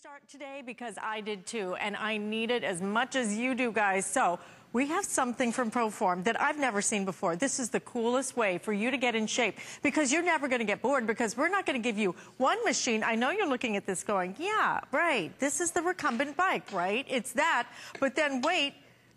start today because I did too, and I need it as much as you do, guys. So we have something from Proform that I've never seen before. This is the coolest way for you to get in shape because you're never going to get bored because we're not going to give you one machine. I know you're looking at this going, yeah, right. This is the recumbent bike, right? It's that. But then wait,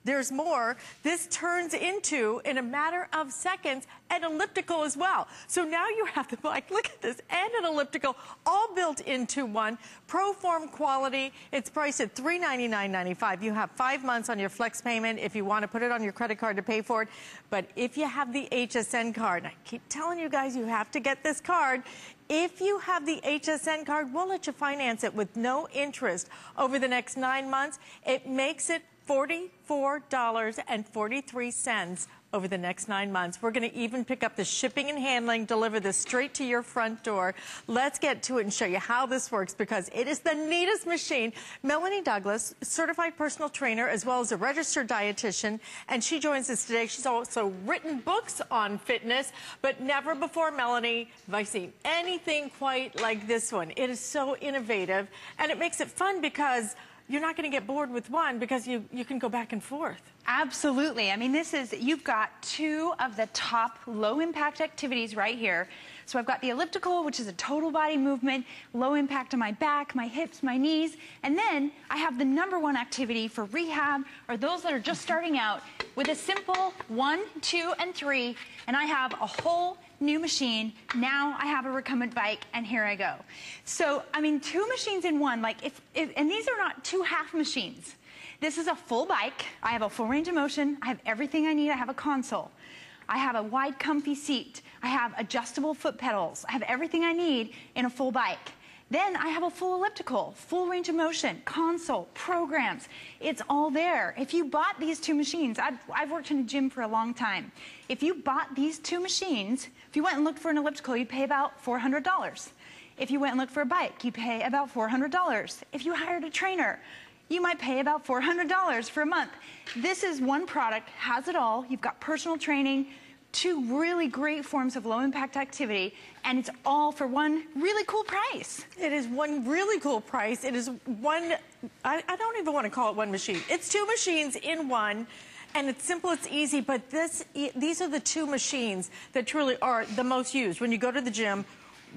there's more. This turns into, in a matter of seconds, an elliptical as well. So now you have the bike, look at this, and an elliptical all built into one. Proform quality. It's priced at $399.95. You have five months on your flex payment if you want to put it on your credit card to pay for it. But if you have the HSN card, I keep telling you guys you have to get this card. If you have the HSN card, we'll let you finance it with no interest over the next nine months. It makes it $44.43 over the next nine months. We're going to even pick up the shipping and handling, deliver this straight to your front door. Let's get to it and show you how this works because it is the neatest machine. Melanie Douglas, certified personal trainer as well as a registered dietitian, and she joins us today. She's also written books on fitness, but never before, Melanie, have I seen anything quite like this one. It is so innovative, and it makes it fun because you're not going to get bored with one because you, you can go back and forth. Absolutely. I mean, this is, you've got two of the top low impact activities right here. So I've got the elliptical, which is a total body movement, low impact on my back, my hips, my knees. And then I have the number one activity for rehab or those that are just starting out with a simple one, two, and three. And I have a whole new machine. Now I have a recumbent bike, and here I go. So, I mean, two machines in one, like, if, if and these are not two half machines. This is a full bike. I have a full range of motion. I have everything I need. I have a console. I have a wide, comfy seat. I have adjustable foot pedals. I have everything I need in a full bike. Then I have a full elliptical, full range of motion, console, programs. It's all there. If you bought these two machines, I've, I've worked in a gym for a long time. If you bought these two machines, if you went and looked for an elliptical, you'd pay about $400. If you went and looked for a bike, you pay about $400. If you hired a trainer, you might pay about $400 for a month. This is one product, has it all. You've got personal training, two really great forms of low impact activity, and it's all for one really cool price. It is one really cool price. It is one, I, I don't even want to call it one machine. It's two machines in one. And it's simple, it's easy, but this, these are the two machines that truly are the most used. When you go to the gym,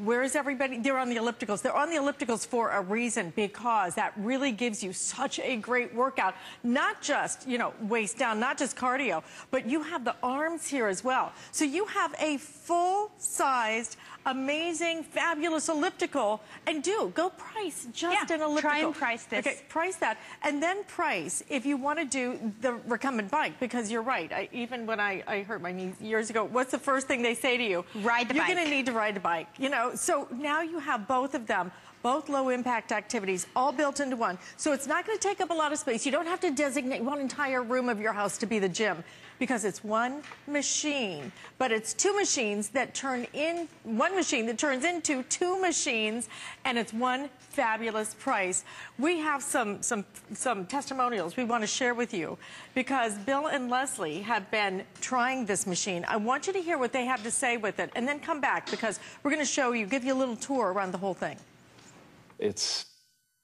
where is everybody? They're on the ellipticals. They're on the ellipticals for a reason because that really gives you such a great workout. Not just, you know, waist down, not just cardio, but you have the arms here as well. So you have a full-sized, amazing, fabulous elliptical. And do, go price just yeah, an elliptical. try and price this. Okay, price that. And then price if you want to do the recumbent bike because you're right. I, even when I, I hurt my knee years ago, what's the first thing they say to you? Ride the you're bike. You're going to need to ride the bike. You know, so now you have both of them both low impact activities all built into one. So it's not going to take up a lot of space. You don't have to designate one entire room of your house to be the gym because it's one machine, but it's two machines that turn in, one machine that turns into two machines, and it's one fabulous price. We have some, some, some testimonials we want to share with you because Bill and Leslie have been trying this machine. I want you to hear what they have to say with it and then come back because we're going to show you, give you a little tour around the whole thing. It's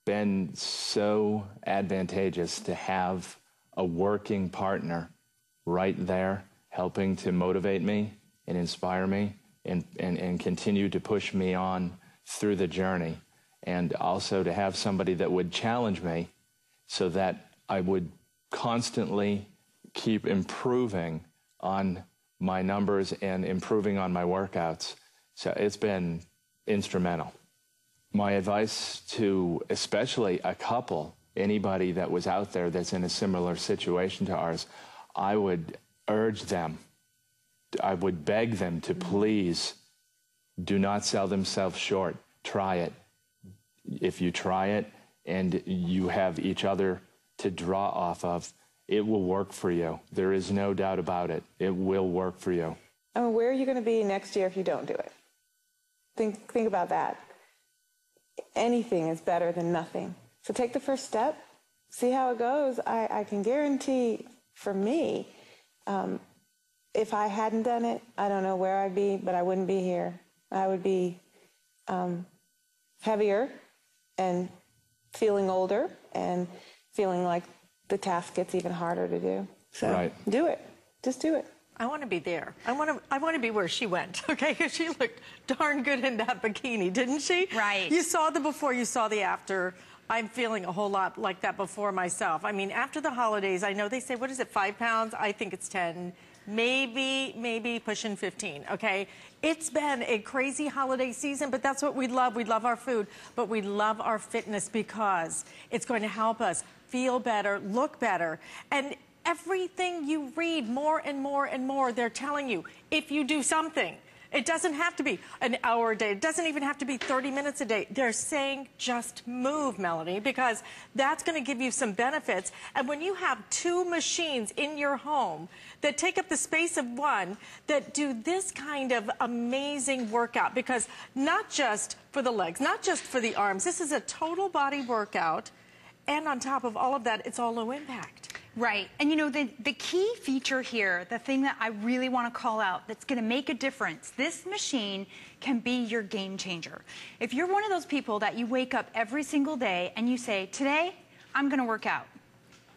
been so advantageous to have a working partner right there helping to motivate me and inspire me and, and, and continue to push me on through the journey. And also to have somebody that would challenge me so that I would constantly keep improving on my numbers and improving on my workouts. So it's been instrumental. My advice to especially a couple, anybody that was out there that's in a similar situation to ours, I would urge them, I would beg them to please do not sell themselves short. Try it. If you try it and you have each other to draw off of, it will work for you. There is no doubt about it. It will work for you. I mean, where are you going to be next year if you don't do it? Think, think about that. Anything is better than nothing. So take the first step, see how it goes. I, I can guarantee for me, um, if I hadn't done it, I don't know where I'd be, but I wouldn't be here. I would be um, heavier and feeling older and feeling like the task gets even harder to do. So Right. do it. Just do it. I want to be there. I want to. I want to be where she went. Okay, because she looked darn good in that bikini, didn't she? Right. You saw the before. You saw the after. I'm feeling a whole lot like that before myself. I mean, after the holidays, I know they say, what is it, five pounds? I think it's 10, maybe, maybe pushing 15, okay? It's been a crazy holiday season, but that's what we love. We love our food, but we love our fitness because it's going to help us feel better, look better. And everything you read more and more and more, they're telling you, if you do something, it doesn't have to be an hour a day. It doesn't even have to be 30 minutes a day. They're saying just move, Melanie, because that's going to give you some benefits. And when you have two machines in your home that take up the space of one that do this kind of amazing workout, because not just for the legs, not just for the arms, this is a total body workout. And on top of all of that, it's all low impact. Right. And you know, the, the key feature here, the thing that I really want to call out that's going to make a difference, this machine can be your game changer. If you're one of those people that you wake up every single day and you say, today, I'm going to work out.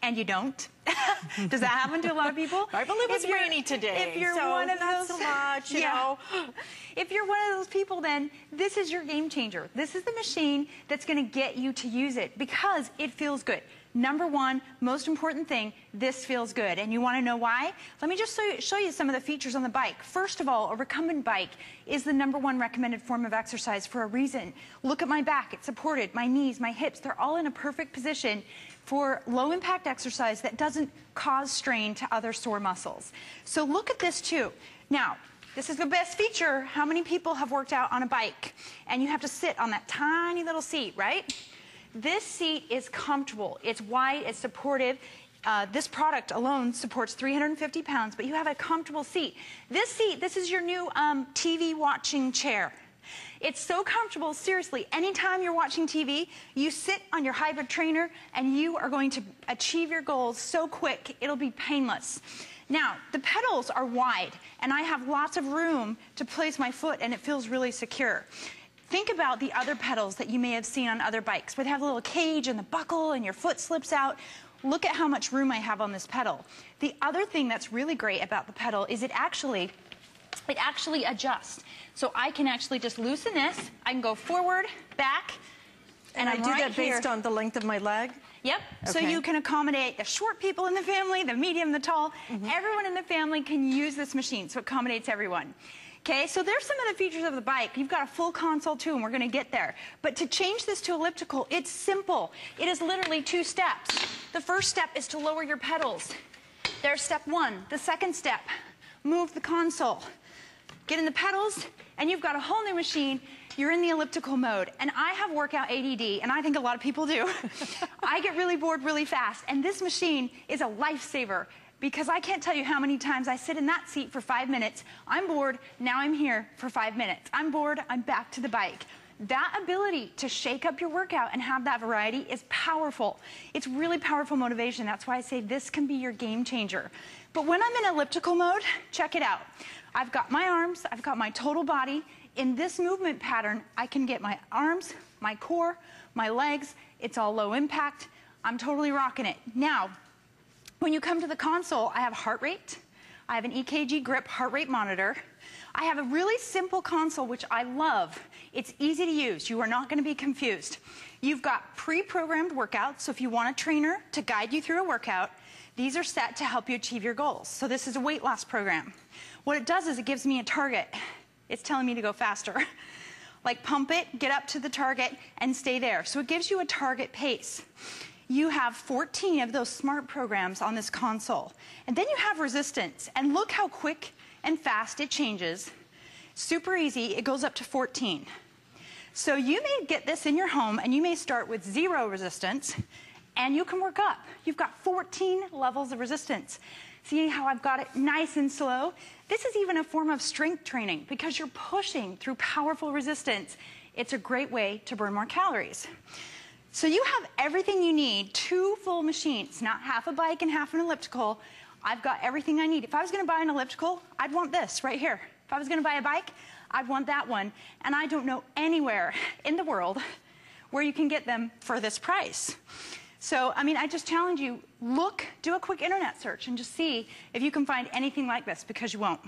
And you don't. Does that happen to a lot of people? I believe it's rainy today. If you're so one of those, so much, you Yeah. know. If you're one of those people, then this is your game changer. This is the machine that's going to get you to use it because it feels good. Number one, most important thing, this feels good. And you want to know why? Let me just show you, some of the features on the bike. First of all, a recumbent bike is the number one recommended form of exercise for a reason. Look at my back, it's supported, my knees, my hips, they're all in a perfect position for low impact exercise that doesn't cause strain to other sore muscles. So look at this too. Now, this is the best feature. How many people have worked out on a bike and you have to sit on that tiny little seat, right? This seat is comfortable. It's wide, it's supportive. Uh, this product alone supports 350 pounds, but you have a comfortable seat. This seat, this is your new um, TV watching chair. It's so comfortable, seriously. Anytime you're watching TV, you sit on your hybrid trainer and you are going to achieve your goals so quick, it'll be painless. Now, the pedals are wide, and I have lots of room to place my foot, and it feels really secure. Think about the other pedals that you may have seen on other bikes, where they have a little cage and the buckle, and your foot slips out. Look at how much room I have on this pedal. The other thing that's really great about the pedal is it actually it actually adjusts. So I can actually just loosen this. I can go forward, back, And, I I'm do right that based here. on the length of my leg. Yep. So you can accommodate the short people in the family, the medium, the tall. Mm-hmm. Everyone in the family can use this machine, so it accommodates everyone. Okay, so there's some of the features of the bike. You've got a full console too, and we're gonna get there. But to change this to elliptical, it's simple. It is literally two steps. The first step is to lower your pedals. There's step one. The second step, move the console. Get in the pedals, and you've got a whole new machine. You're in the elliptical mode. And I have workout ADD, and I think a lot of people do. I get really bored really fast, and this machine is a lifesaver because I can't tell you how many times I sit in that seat for five minutes. I'm bored, now I'm here for five minutes. I'm bored, I'm back to the bike. That ability to shake up your workout and have that variety is powerful. It's really powerful motivation. That's why I say this can be your game changer. But when I'm in elliptical mode, check it out. I've got my arms, I've got my total body. In this movement pattern, I can get my arms, my core, my legs. It's all low impact. I'm totally rocking it. Now, when you come to the console, I have heart rate. I have an EKG grip heart rate monitor. I have a really simple console, which I love. It's easy to use. You are not going to be confused. You've got pre-programmed workouts, so if you want a trainer to guide you through a workout, these are set to help you achieve your goals. So this is a weight loss program. What it does is it gives me a target. It's telling me to go faster. like pump it, get up to the target, and stay there. So it gives you a target pace. You have 14 of those smart programs on this console. And then you have resistance. And look how quick and fast it changes. Super easy, it goes up to 14. So you may get this in your home and you may start with zero resistance and you can work up. You've got 14 levels of resistance. See how I've got it nice and slow? This is even a form of strength training because you're pushing through powerful resistance. It's a great way to burn more calories. So you have everything you need, two full machines, not half a bike and half an elliptical. I've got everything I need. If I was gonna buy an elliptical, I'd want this right here. If I was gonna buy a bike, I'd want that one. And I don't know anywhere in the world where you can get them for this price. So, I mean, I just challenge you, look, do a quick internet search and just see if you can find anything like this because you won't.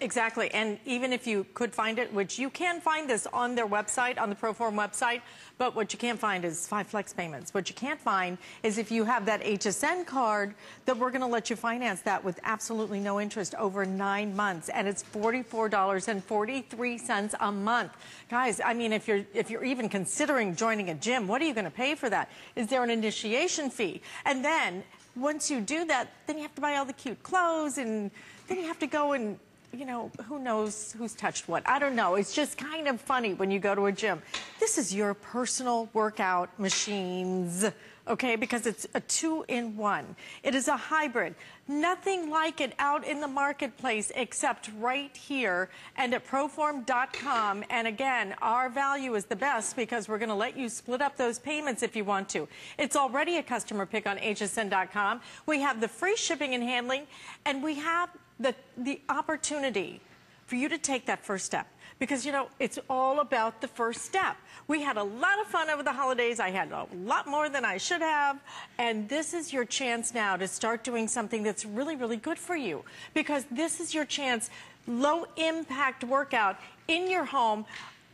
Exactly. And even if you could find it, which you can find this on their website, on the Proform website, but what you can't find is five flex payments. What you can't find is if you have that HSN card, that we're going to let you finance that with absolutely no interest over nine months. And it's $44.43 a month. Guys, I mean, if you're, if you're even considering joining a gym, what are you going to pay for that? Is there an initiation fee? And then once you do that, then you have to buy all the cute clothes and then you have to go and you know, who knows who's touched what? I don't know. It's just kind of funny when you go to a gym. This is your personal workout machines, okay? Because it's a two-in-one. It is a hybrid. Nothing like it out in the marketplace except right here and at proform.com. And again, our value is the best because we're going to let you split up those payments if you want to. It's already a customer pick on hsn.com. We have the free shipping and handling, and we have the, the opportunity for you to take that first step. Because, you know, it's all about the first step. We had a lot of fun over the holidays. I had a lot more than I should have. And this is your chance now to start doing something that's really, really good for you. Because this is your chance, low impact workout in your home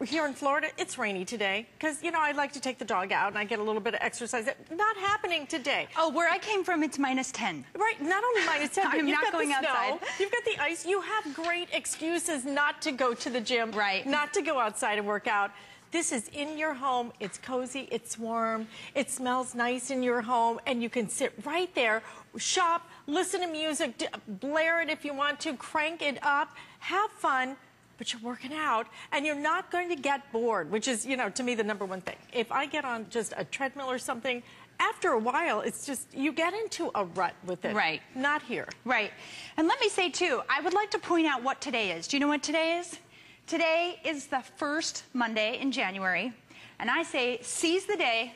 here in Florida, it's rainy today because, you know, I like to take the dog out and I get a little bit of exercise. Not happening today. Oh, where I came from, it's minus 10. Right, not only minus 10, I'm not going outside. you've got the ice. You have great excuses not to go to the gym, Right. not to go outside and work out. This is in your home. It's cozy. It's warm. It smells nice in your home. And you can sit right there, shop, listen to music, blare it if you want to, crank it up, have fun but you're working out and you're not going to get bored, which is, you know, to me the number one thing. If I get on just a treadmill or something, after a while, it's just, you get into a rut with it. Right. Not here. Right. And let me say, too, I would like to point out what today is. Do you know what today is? Today is the first Monday in January. And I say, seize the day,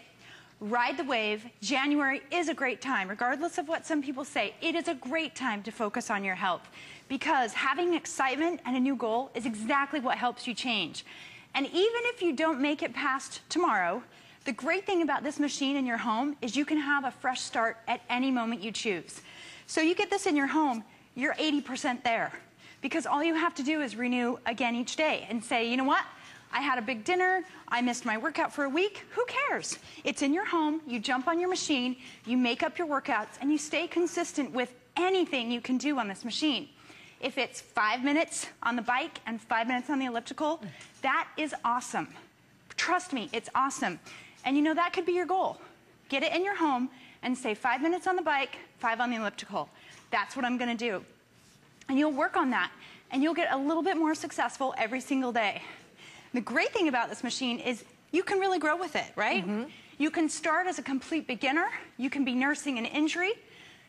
ride the wave. January is a great time, regardless of what some people say. It is a great time to focus on your health because having excitement and a new goal is exactly what helps you change. And even if you don't make it past tomorrow, the great thing about this machine in your home is you can have a fresh start at any moment you choose. So you get this in your home, you're 80% there. Because all you have to do is renew again each day and say, you know what? I had a big dinner, I missed my workout for a week, who cares? It's in your home, you jump on your machine, you make up your workouts, and you stay consistent with anything you can do on this machine. If it's five minutes on the bike and five minutes on the elliptical, that is awesome. Trust me, it's awesome. And you know, that could be your goal. Get it in your home and say five minutes on the bike, five on the elliptical. That's what I'm going to do. And you'll work on that, and you'll get a little bit more successful every single day. The great thing about this machine is you can really grow with it, right? Mm-hmm. You can start as a complete beginner. You can be nursing an injury.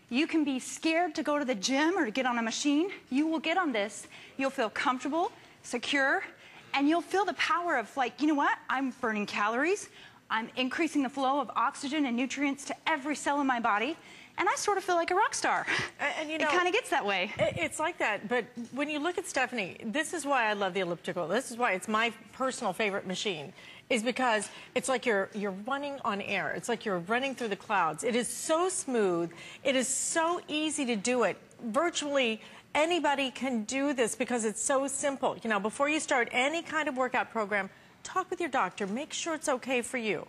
You can be scared to go to the gym or to get on a machine. You will get on this. You'll feel comfortable, secure, and you'll feel the power of, like, you know what? I'm burning calories. I'm increasing the flow of oxygen and nutrients to every cell in my body and I sort of feel like a rock star. And, and you know, it kind of gets that way. It's like that. But when you look at Stephanie, this is why I love the elliptical. This is why it's my personal favorite machine. Is because it's like you're you're running on air. It's like you're running through the clouds. It is so smooth. It is so easy to do it. Virtually anybody can do this because it's so simple. You know, before you start any kind of workout program, talk with your doctor. Make sure it's okay for you.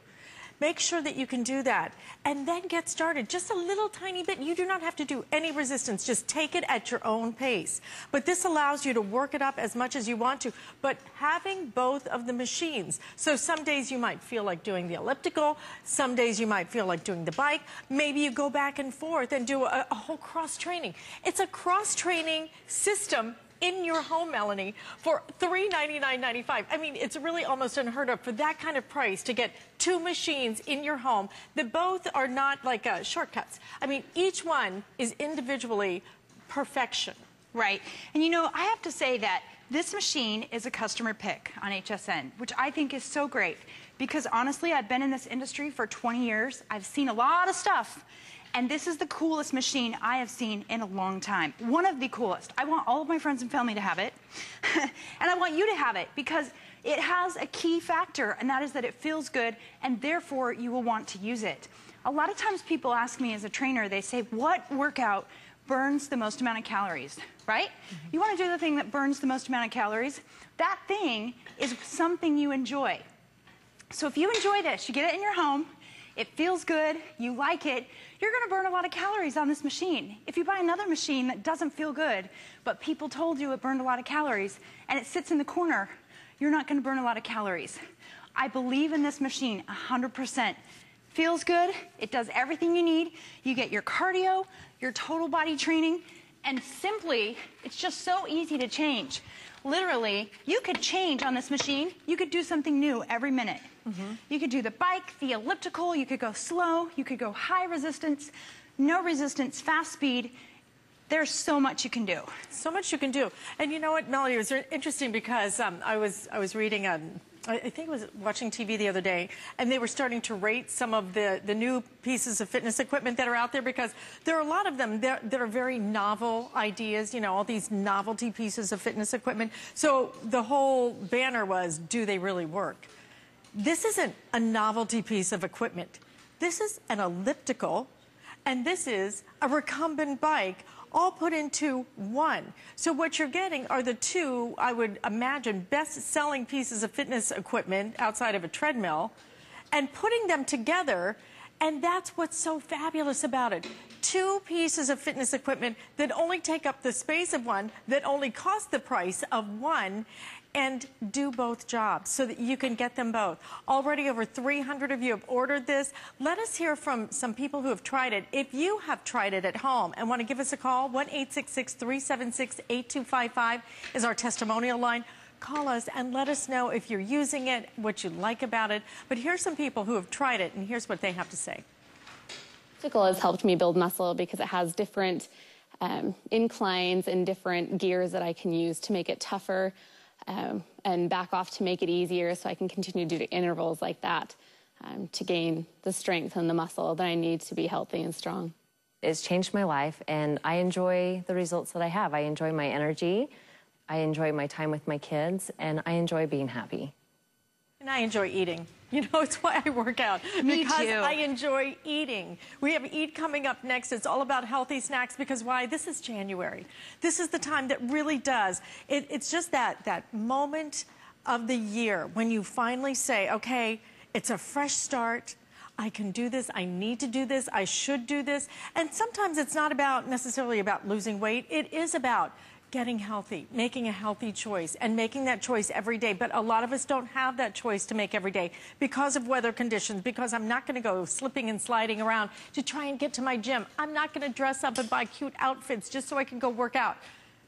Make sure that you can do that and then get started. Just a little tiny bit. You do not have to do any resistance. Just take it at your own pace. But this allows you to work it up as much as you want to. But having both of the machines. So some days you might feel like doing the elliptical. Some days you might feel like doing the bike. Maybe you go back and forth and do a, a whole cross training. It's a cross training system in your home, Melanie, for $399.95. I mean, it's really almost unheard of for that kind of price to get two machines in your home that both are not like uh, shortcuts. I mean, each one is individually perfection. Right. And you know, I have to say that this machine is a customer pick on HSN, which I think is so great because honestly, I've been in this industry for 20 years. I've seen a lot of stuff. And this is the coolest machine I have seen in a long time. One of the coolest. I want all of my friends and family to have it. and I want you to have it because It has a key factor, and that is that it feels good, and therefore you will want to use it. A lot of times people ask me as a trainer, they say, what workout burns the most amount of calories, right? Mm-hmm. You want to do the thing that burns the most amount of calories. That thing is something you enjoy. So if you enjoy this, you get it in your home, it feels good, you like it, you're going to burn a lot of calories on this machine. If you buy another machine that doesn't feel good, but people told you it burned a lot of calories, and it sits in the corner, you're not going to burn a lot of calories. I believe in this machine 100%. Feels good, it does everything you need. You get your cardio, your total body training, and simply, it's just so easy to change. Literally, you could change on this machine. You could do something new every minute. Mm -hmm. You could do the bike, the elliptical, you could go slow, you could go high resistance, no resistance, fast speed. There's so much you can do. So much you can do. And you know what, Melanie, it was interesting because um, I was I was reading a I think I was watching TV the other day, and they were starting to rate some of the, the new pieces of fitness equipment that are out there because there are a lot of them that are very novel ideas, you know, all these novelty pieces of fitness equipment. So the whole banner was, do they really work? This isn't a novelty piece of equipment. This is an elliptical, and this is a recumbent bike all put into one. So what you're getting are the two, I would imagine, best-selling pieces of fitness equipment outside of a treadmill, and putting them together, and that's what's so fabulous about it. Two pieces of fitness equipment that only take up the space of one, that only cost the price of one, and do both jobs so that you can get them both. Already over 300 of you have ordered this. Let us hear from some people who have tried it. If you have tried it at home and want to give us a call, 1-866-376-8255 is our testimonial line. Call us and let us know if you're using it, what you like about it. But here's some people who have tried it, and here's what they have to say. Elliptical has helped me build muscle because it has different um, inclines and different gears that I can use to make it tougher um, and back off to make it easier so I can continue to do intervals like that um, to gain the strength and the muscle that I need to be healthy and strong. It's changed my life, and I enjoy the results that I have. I enjoy my energy, I enjoy my time with my kids, and I enjoy being happy. And I enjoy eating. You know, it's why I work out. Me because too. I enjoy eating. We have Eat coming up next. It's all about healthy snacks because why? This is January. This is the time that really does. It, it's just that, that moment of the year when you finally say, okay, it's a fresh start. I can do this. I need to do this. I should do this. And sometimes it's not about necessarily about losing weight. It is about getting healthy, making a healthy choice, and making that choice every day. But a lot of us don't have that choice to make every day because of weather conditions, because I'm not going to go slipping and sliding around to try and get to my gym. I'm not going to dress up and buy cute outfits just so I can go work out.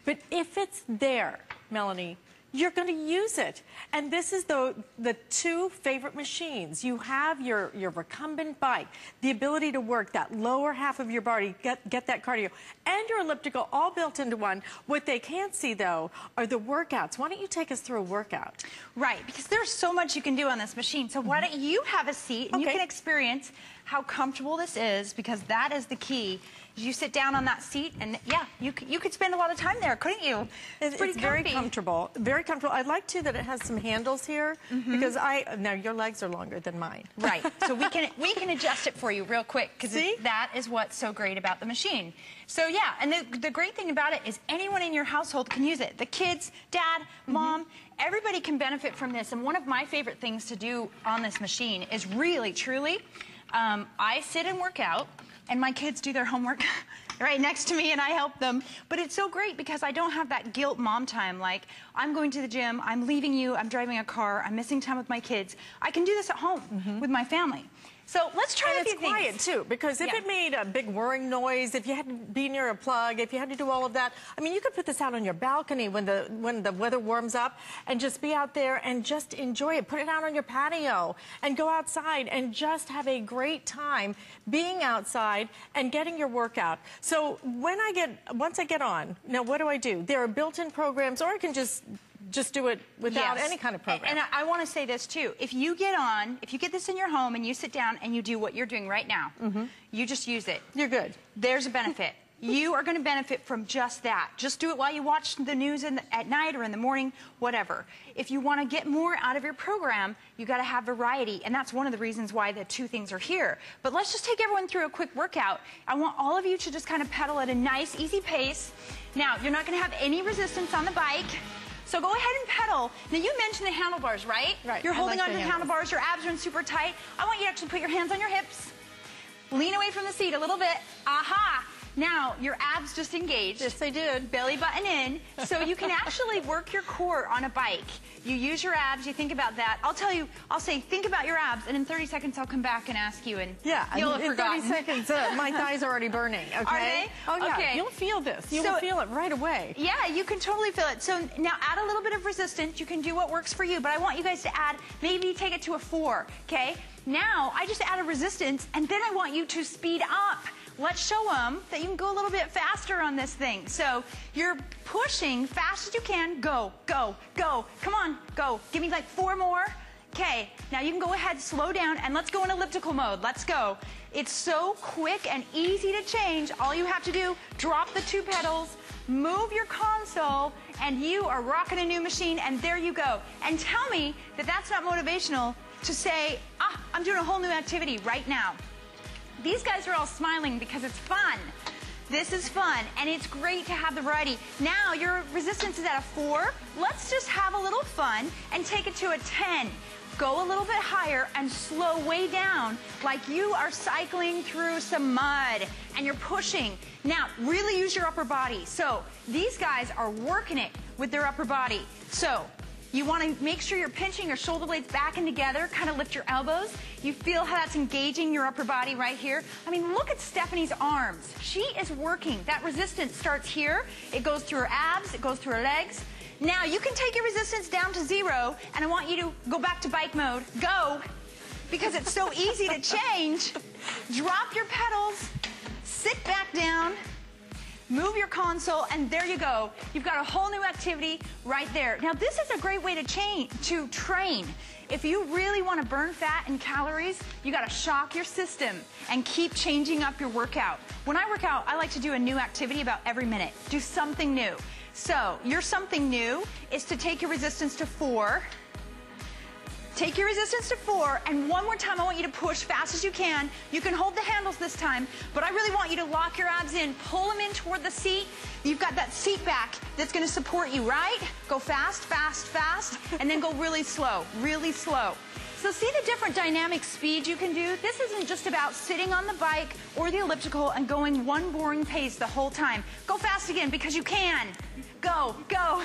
But if it's there, Melanie, you're going to use it. And this is the, the two favorite machines. You have your, your recumbent bike, the ability to work that lower half of your body, get, get that cardio, and your elliptical all built into one. What they can't see, though, are the workouts. Why don't you take us through a workout? Right, because there's so much you can do on this machine. So why don't mm-hmm. you have a seat and okay. you can experience how comfortable this is because that is the key you sit down on that seat and yeah, you you could spend a lot of time there, couldn't you? It's, it's, very comfortable. Very comfortable. I'd like too that it has some handles here mm -hmm. because I now your legs are longer than mine. Right. so we can we can adjust it for you real quick because that is what's so great about the machine. So yeah, and the, the great thing about it is anyone in your household can use it. The kids, dad, mm-hmm. mom, mm -hmm. everybody can benefit from this. And one of my favorite things to do on this machine is really, truly, um, I sit and work out and my kids do their homework right next to me and I help them. But it's so great because I don't have that guilt mom time. Like, I'm going to the gym, I'm leaving you, I'm driving a car, I'm missing time with my kids. I can do this at home mm -hmm. with my family. So let's try and a few it's quiet things. too, because if yeah. it made a big whirring noise, if you had to be near a plug, if you had to do all of that, I mean, you could put this out on your balcony when the when the weather warms up, and just be out there and just enjoy it. Put it out on your patio and go outside and just have a great time being outside and getting your workout. So when I get once I get on, now what do I do? There are built-in programs, or I can just just do it without yes. any kind of program. And, and I, I want to say this too. If you get on, if you get this in your home and you sit down and you do what you're doing right now, mm -hmm. you just use it. You're good. There's a benefit. you are going to benefit from just that. Just do it while you watch the news the, at night or in the morning, whatever. If you want to get more out of your program, you got to have variety, and that's one of the reasons why the two things are here. But let's just take everyone through a quick workout. I want all of you to just kind of pedal at a nice, easy pace. Now, you're not going to have any resistance on the bike. So go ahead and pedal. Now you mentioned the handlebars, right? Right. You're holding like on the to the handlebars, your abs are in super tight. I want you to actually put your hands on your hips. Lean away from the seat a little bit. Aha! Now, your abs just engaged. Yes, they did. Belly button in. So you can actually work your core on a bike. You use your abs, you think about that. I'll tell you, I'll say, think about your abs, and in 30 seconds I'll come back and ask you, and Yeah, you'll have in forgotten. 30 seconds, uh, my thighs are already burning, okay? they? Oh, yeah. Okay. You'll feel this. You So- will feel it right away. Yeah, you can totally feel it. So now add a little bit of resistance. You can do what works for you, but I want you guys to add, maybe take it to a four, okay? Now I just added resistance, and then I want you to speed up. Let's show them that you can go a little bit faster on this thing. So you're pushing fast as you can. Go, go, go. Come on, go. Give me like four more. Okay, now you can go ahead, slow down, and let's go in elliptical mode. Let's go. It's so quick and easy to change. All you have to do, drop the two pedals, move your console, and you are rocking a new machine, and there you go. And tell me that that's not motivational to say, ah, I'm doing a whole new activity right now. These guys are all smiling because it's fun. This is fun, and it's great to have the variety. Now, your resistance is at a four. Let's just have a little fun and take it to a 10. Go a little bit higher and slow way down like you are cycling through some mud and you're pushing. Now, really use your upper body. So, these guys are working it with their upper body. So, you want to make sure you're pinching your shoulder blades back and together, kind of lift your elbows. You feel how that's engaging your upper body right here. I mean, look at Stephanie's arms. She is working. That resistance starts here. It goes through her abs, it goes through her legs. Now, you can take your resistance down to zero, and I want you to go back to bike mode. Go! Because it's so easy to change. Drop your pedals, sit back down, move your console, and there you go. You've got a whole new activity right there. Now, this is a great way to change, to train. If you really want to burn fat and calories, you got to shock your system and keep changing up your workout. When I work out, I like to do a new activity about every minute. Do something new. So, your something new is to take your resistance to four, Take your resistance to four, and one more time, I want you to push fast as you can. You can hold the handles this time, but I really want you to lock your abs in. Pull them in toward the seat. You've got that seat back that's going to support you, right? Go fast, fast, fast, and then go really slow, really slow. So see the different dynamic speeds you can do? This isn't just about sitting on the bike or the elliptical and going one boring pace the whole time. Go fast again because you can. Go, go.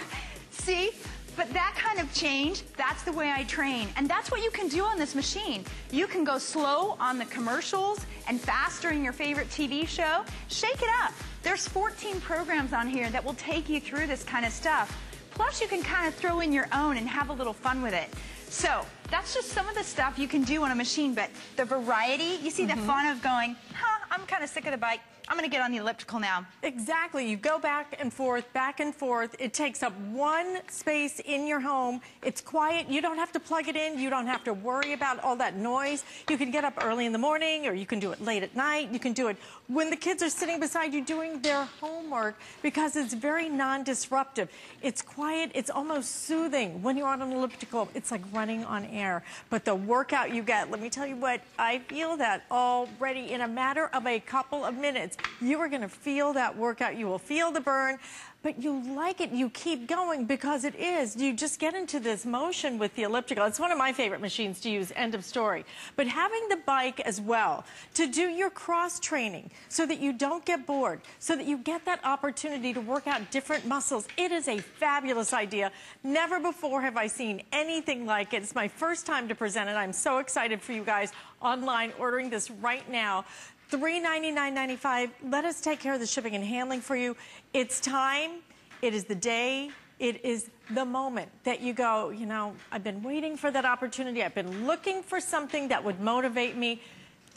See? But that kind of change, that's the way I train. And that's what you can do on this machine. You can go slow on the commercials and fast during your favorite TV show. Shake it up. There's 14 programs on here that will take you through this kind of stuff. Plus, you can kind of throw in your own and have a little fun with it. So, that's just some of the stuff you can do on a machine, but the variety, you see the mm-hmm. fun of going, huh, I'm kind of sick of the bike. I'm going to get on the elliptical now. Exactly. You go back and forth, back and forth. It takes up one space in your home. It's quiet. You don't have to plug it in. You don't have to worry about all that noise. You can get up early in the morning or you can do it late at night. You can do it when the kids are sitting beside you doing their homework because it's very non-disruptive. It's quiet. It's almost soothing. When you're on an elliptical, it's like running on air. But the workout you get, let me tell you what, I feel that already in a matter of a couple of minutes. You are going to feel that workout. You will feel the burn, but you like it. You keep going because it is. You just get into this motion with the elliptical. It's one of my favorite machines to use, end of story. But having the bike as well to do your cross training so that you don't get bored, so that you get that opportunity to work out different muscles, it is a fabulous idea. Never before have I seen anything like it. It's my first time to present it. I'm so excited for you guys online ordering this right now. $399.95. Let us take care of the shipping and handling for you. It's time. It is the day. It is the moment that you go, you know, I've been waiting for that opportunity. I've been looking for something that would motivate me.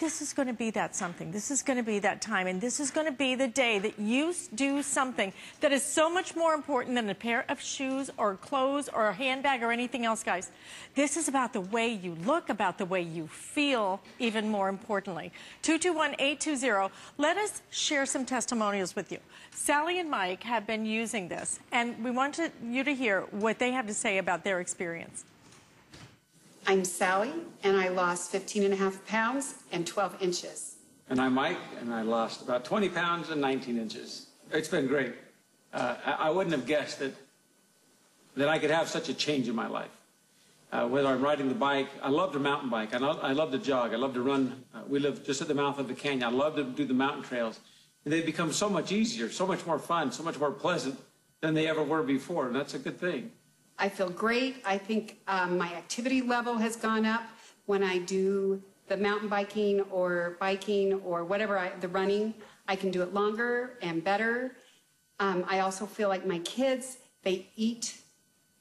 This is going to be that something. This is going to be that time. And this is going to be the day that you do something that is so much more important than a pair of shoes or clothes or a handbag or anything else, guys. This is about the way you look, about the way you feel, even more importantly. 221-820. Let us share some testimonials with you. Sally and Mike have been using this, and we want to, you to hear what they have to say about their experience. I'm Sally, and I lost 15 and a half pounds and 12 inches. And I'm Mike, and I lost about 20 pounds and 19 inches. It's been great. Uh, I wouldn't have guessed that, that I could have such a change in my life. Uh, whether I'm riding the bike, I love to mountain bike. I love, I love to jog. I love to run. Uh, we live just at the mouth of the canyon. I love to do the mountain trails. And they've become so much easier, so much more fun, so much more pleasant than they ever were before. And that's a good thing. I feel great. I think um, my activity level has gone up when I do the mountain biking or biking or whatever, I, the running. I can do it longer and better. Um, I also feel like my kids, they eat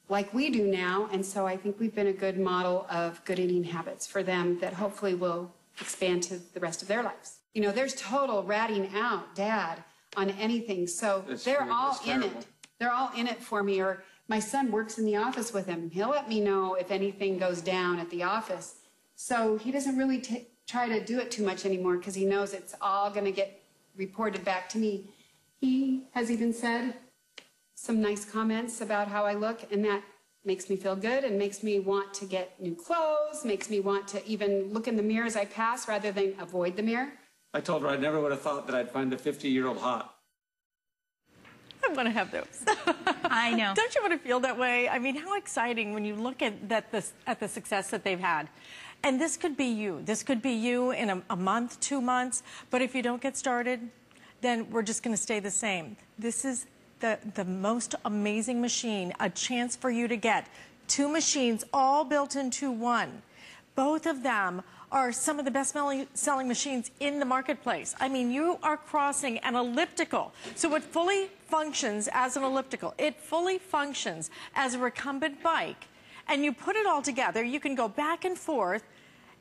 like we do now. And so I think we've been a good model of good eating habits for them that hopefully will expand to the rest of their lives. You know, there's total ratting out, dad, on anything. So It's they're all in it. They're all in it for me. Or my son works in the office with him. He'll let me know if anything goes down at the office. So he doesn't really t- try to do it too much anymore because he knows it's all going to get reported back to me. He has even said some nice comments about how I look, and that makes me feel good and makes me want to get new clothes, makes me want to even look in the mirror as I pass rather than avoid the mirror. I told her I never would have thought that I'd find a 50 year old hot. I want to have those. I know. Don't you want to feel that way? I mean, how exciting when you look at that this, at the success that they've had. And this could be you. This could be you in a, a month, two months. But if you don't get started, then we're just going to stay the same. This is the, the most amazing machine, a chance for you to get two machines all built into one. Both of them are some of the best selling, machines in the marketplace. I mean, you are crossing an elliptical. So it fully functions as an elliptical. It fully functions as a recumbent bike. And you put it all together, you can go back and forth.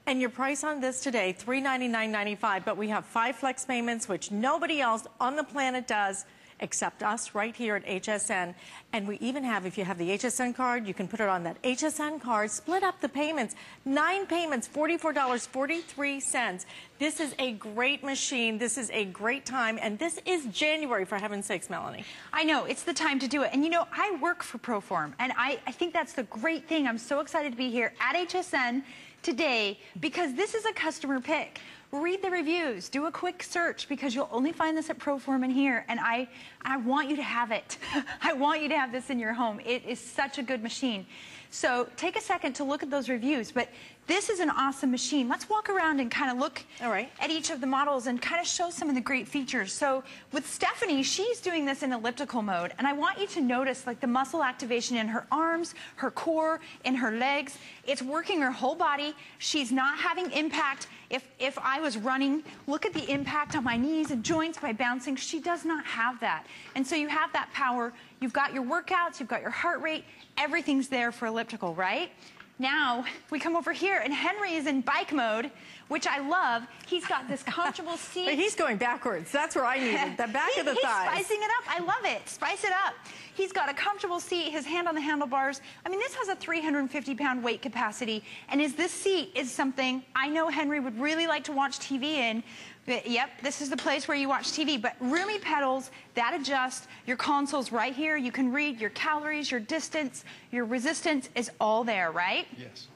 And your price on this today, $399.95, but we have five flex payments, which nobody else on the planet does except us right here at HSN. And we even have, if you have the HSN card, you can put it on that HSN card, split up the payments. Nine payments, $44.43. This is a great machine. This is a great time. And this is January, for heaven's sakes, Melanie. I know, it's the time to do it. And you know, I work for Proform, and I, I think that's the great thing. I'm so excited to be here at HSN today because this is a customer pick. Read the reviews, do a quick search because you'll only find this at Proform in here. And I, I want you to have it. I want you to have this in your home. It is such a good machine. So take a second to look at those reviews. But this is an awesome machine. Let's walk around and kind of look All right. at each of the models and kind of show some of the great features. So with Stephanie, she's doing this in elliptical mode, and I want you to notice like the muscle activation in her arms, her core, in her legs. It's working her whole body. She's not having impact. If, if I was running, look at the impact on my knees and joints by bouncing. She does not have that. And so you have that power. You've got your workouts, you've got your heart rate, everything's there for elliptical, right? Now we come over here, and Henry is in bike mode, which I love. He's got this comfortable seat. But he's going backwards. That's where I needed the back He- of the he's thighs. spicing it up. I love it. Spice it up. He's got a comfortable seat, his hand on the handlebars. I mean, this has a 350 pound weight capacity. And is this seat is something I know Henry would really like to watch TV in. But, Yep, this is the place where you watch TV. But roomy pedals that adjust. Your console's right here. You can read your calories, your distance, your resistance is all there, right? Yes.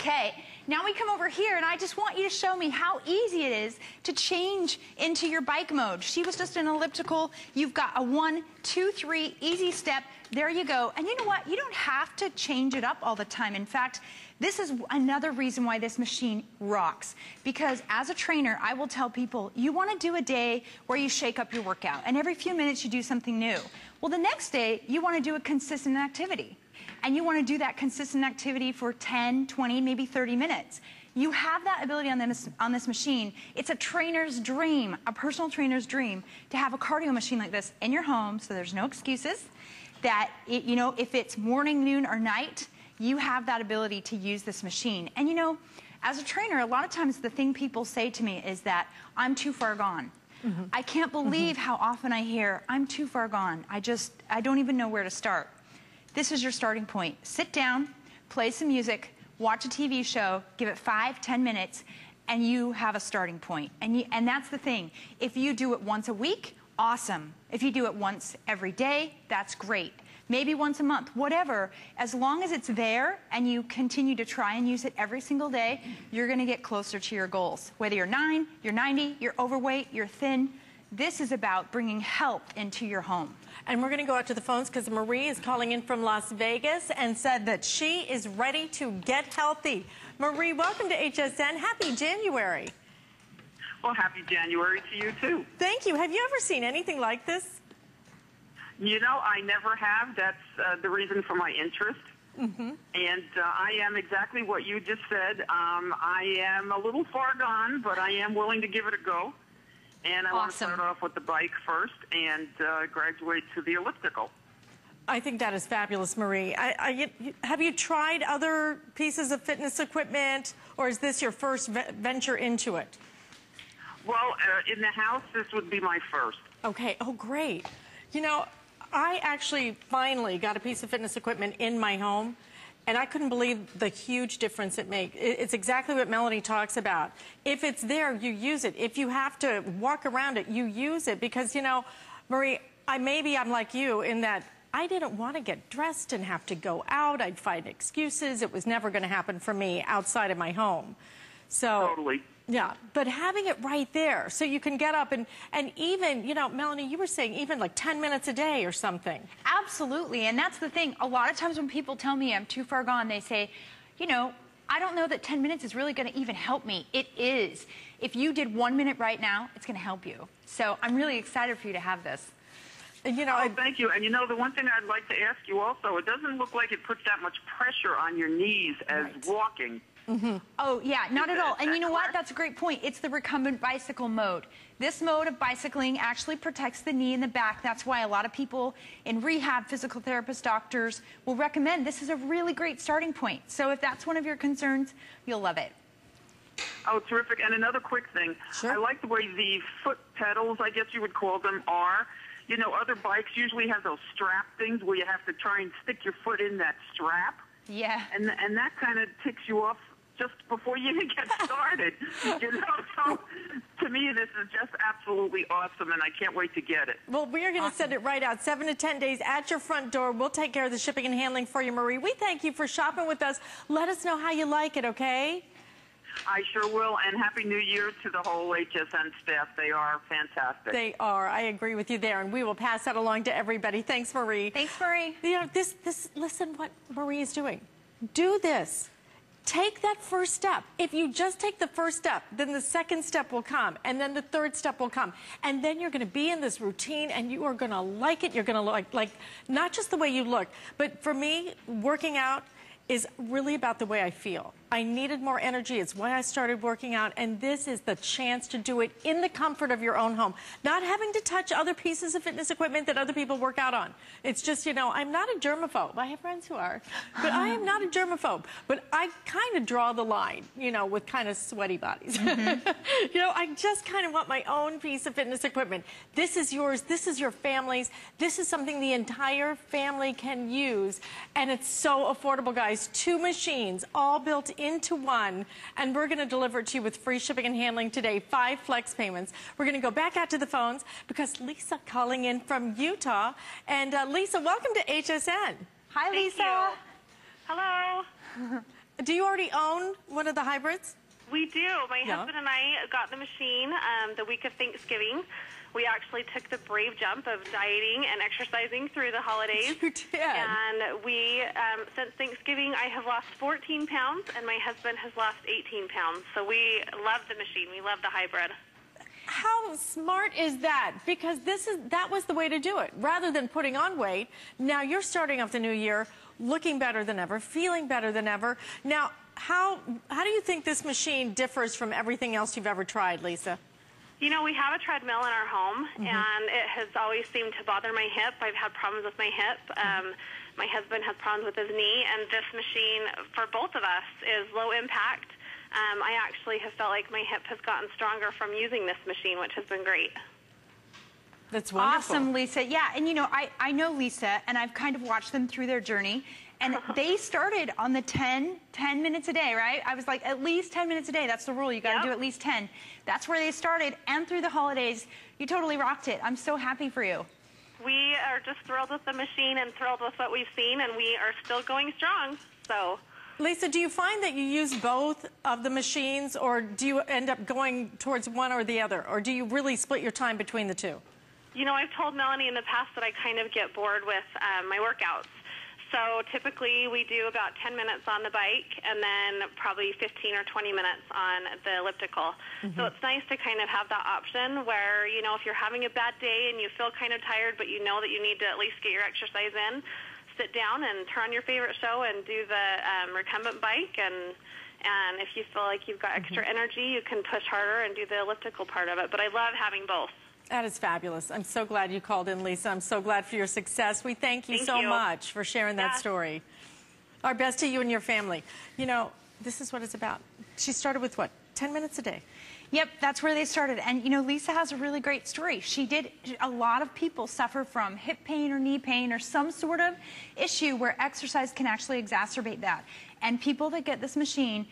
Okay, now we come over here, and I just want you to show me how easy it is to change into your bike mode. She was just an elliptical. You've got a one, two, three, easy step. There you go. And you know what? You don't have to change it up all the time. In fact, this is another reason why this machine rocks. Because as a trainer, I will tell people, you want to do a day where you shake up your workout, and every few minutes you do something new. Well, the next day, you want to do a consistent activity and you want to do that consistent activity for 10, 20, maybe 30 minutes. You have that ability on this, on this machine. It's a trainer's dream, a personal trainer's dream, to have a cardio machine like this in your home so there's no excuses. That, it, you know, if it's morning, noon, or night, you have that ability to use this machine. And you know, As a trainer, a lot of times the thing people say to me is that I'm too far gone. Mm-hmm. I can't believe mm-hmm. how often I hear, I'm too far gone. I just, I don't even know where to start. This is your starting point. Sit down, play some music, watch a TV show, give it five, ten minutes, and you have a starting point. And, you, and that's the thing. If you do it once a week, awesome. If you do it once every day, that's great. Maybe once a month, whatever. As long as it's there and you continue to try and use it every single day, you're going to get closer to your goals. Whether you're 9, you're 90, you're overweight, you're thin, this is about bringing help into your home. And we're going to go out to the phones because Marie is calling in from Las Vegas and said that she is ready to get healthy. Marie, welcome to HSN. Happy January. Well, happy January to you, too. Thank you. Have you ever seen anything like this? You know, I never have. That's uh, the reason for my interest. Mm-hmm. And uh, I am exactly what you just said. Um, I am a little far gone, but I am willing to give it a go. And I awesome. want to start off with the bike first and uh, graduate to the elliptical. I think that is fabulous, Marie. I, I, have you tried other pieces of fitness equipment, or is this your first venture into it? Well, uh, in the house, this would be my first. Okay. Oh, great. You know, I actually finally got a piece of fitness equipment in my home, and I couldn't believe the huge difference it makes. It's exactly what Melanie talks about. If it's there, you use it. If you have to walk around it, you use it because, you know, Marie, I maybe I'm like you in that I didn't want to get dressed and have to go out. I'd find excuses. It was never going to happen for me outside of my home. So totally. Yeah, but having it right there so you can get up and, and even, you know, Melanie, you were saying even like 10 minutes a day or something. Absolutely, and that's the thing. A lot of times when people tell me I'm too far gone, they say, you know, I don't know that 10 minutes is really going to even help me. It is. If you did one minute right now, it's going to help you. So I'm really excited for you to have this. You know, oh, thank you. And you know, the one thing I'd like to ask you also, it doesn't look like it puts that much pressure on your knees as right. walking. Mm-hmm. Oh, yeah, not at all. And you know what? That's a great point. It's the recumbent bicycle mode. This mode of bicycling actually protects the knee and the back. That's why a lot of people in rehab, physical therapists, doctors will recommend this is a really great starting point. So if that's one of your concerns, you'll love it. Oh, terrific. And another quick thing. Sure. I like the way the foot pedals, I guess you would call them, are. You know, other bikes usually have those strap things where you have to try and stick your foot in that strap. Yeah. And and that kind of ticks you off just before you even get started. you know, so to me, this is just absolutely awesome, and I can't wait to get it. Well, we are going to awesome. send it right out, seven to ten days at your front door. We'll take care of the shipping and handling for you, Marie. We thank you for shopping with us. Let us know how you like it, okay? I sure will, and Happy New Year to the whole HSN staff. They are fantastic. They are. I agree with you there, and we will pass that along to everybody. Thanks, Marie. Thanks, Marie. You know, this, this, listen what Marie is doing. Do this. Take that first step. If you just take the first step, then the second step will come, and then the third step will come. And then you're going to be in this routine, and you are going to like it. You're going to like, like, not just the way you look, but for me, working out is really about the way I feel. I needed more energy. It's why I started working out. And this is the chance to do it in the comfort of your own home. Not having to touch other pieces of fitness equipment that other people work out on. It's just, you know, I'm not a germaphobe. I have friends who are. But I am not a germaphobe. But I kind of draw the line, you know, with kind of sweaty bodies. Mm-hmm. you know, I just kind of want my own piece of fitness equipment. This is yours. This is your family's. This is something the entire family can use. And it's so affordable, guys. Two machines, all built into one, and we're going to deliver it to you with free shipping and handling today, five flex payments. We're going to go back out to the phones because Lisa calling in from Utah. And uh, Lisa, welcome to HSN. Hi, Lisa. Hello. do you already own one of the hybrids? We do. My yeah. husband and I got the machine um, the week of Thanksgiving. We actually took the brave jump of dieting and exercising through the holidays. You did. And we, um, since Thanksgiving, I have lost 14 pounds, and my husband has lost 18 pounds. So we love the machine. We love the hybrid. How smart is that? Because this is that was the way to do it. Rather than putting on weight, now you're starting off the new year looking better than ever, feeling better than ever. Now, how how do you think this machine differs from everything else you've ever tried, Lisa? You know, we have a treadmill in our home, mm-hmm. and it has always seemed to bother my hip. I've had problems with my hip. Um, my husband has problems with his knee, and this machine, for both of us, is low impact. um, I actually have felt like my hip has gotten stronger from using this machine, which has been great. That's wonderful. Awesome, Lisa. Yeah, and you know, I, I know Lisa, and I've kind of watched them through their journey. And they started on the 10, 10 minutes a day, right? I was like, at least 10 minutes a day. That's the rule. You got to Yep. do at least 10. That's where they started. And through the holidays, you totally rocked it. I'm so happy for you. We are just thrilled with the machine and thrilled with what we've seen, and we are still going strong. So, Lisa, do you find that you use both of the machines, or do you end up going towards one or the other, or do you really split your time between the two? you know, I've told Melanie in the past that I kind of get bored with um, my workouts. So typically we do about 10 minutes on the bike and then probably 15 or 20 minutes on the elliptical. So it's nice to kind of have that option where, you know, if you're having a bad day and you feel kind of tired, but you know that you need to at least get your exercise in, sit down and turn on your favorite show and do the um, recumbent bike and and if you feel like you've got extra energy, you can push harder and do the elliptical part of it. But I love having both. That is fabulous. I'm so glad you called in, Lisa. I'm so glad for your success. We thank you Thank so you. much for sharing that Yeah. story. Our best to you and your family. You know, this is what it's about. She started with what? 10 minutes a day. Yep, that's where they started. And you know, Lisa has a really great story. She did, a lot of people suffer from hip pain or knee pain or some sort of issue where exercise can actually exacerbate that. And people that get this machine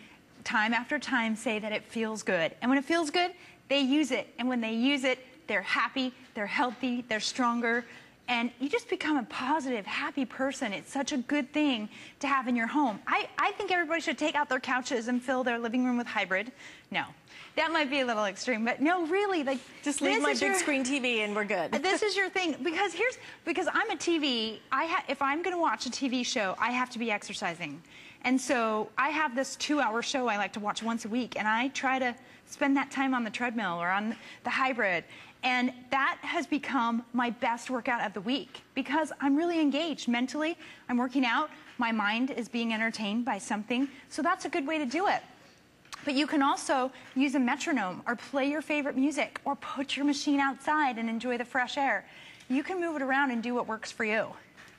time after time say that it feels good. And when it feels good, they use it. And when they use it, they're happy, they're healthy, they're stronger. And you just become a positive, happy person. It's such a good thing to have in your home. I, I think everybody should take out their couches and fill their living room with hybrid. No, that might be a little extreme, but no, really, like Just leave my big your- screen TV and we're good. this is your thing because here's because I'm a TV. I ha, if I'm going to watch a TV show, I have to be exercising, and so I have this two-hour show I like to watch once a week, and I try to spend that time on the treadmill or on the hybrid, and that has become my best workout of the week because I'm really engaged mentally. I'm working out. My mind is being entertained by something, so that's a good way to do it. But you can also use a metronome or play your favorite music or put your machine outside and enjoy the fresh air. You can move it around and do what works for you.